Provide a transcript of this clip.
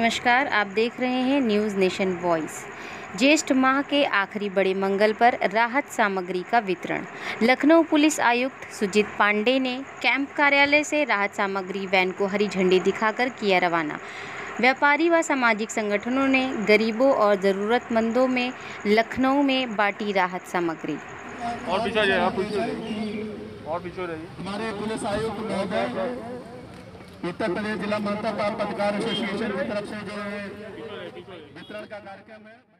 नमस्कार आप देख रहे हैं न्यूज़ नेशन वॉइस। ज्येष्ठ माह के आखिरी बड़े मंगल पर राहत सामग्री का वितरण। लखनऊ पुलिस आयुक्त सुजीत पांडे ने कैंप कार्यालय से राहत सामग्री वैन को हरी झंडी दिखाकर किया रवाना। व्यापारी व सामाजिक संगठनों ने गरीबों और ज़रूरतमंदों में लखनऊ में बांटी राहत सामग्री। और पीछे और पीछे हमारे पुलिस आयुक्त महोदय उत्तर प्रदेश जिला माता पाप पत्रकार एसोसिएशन की तरफ़ से जो है वितरण का कार्यक्रम है।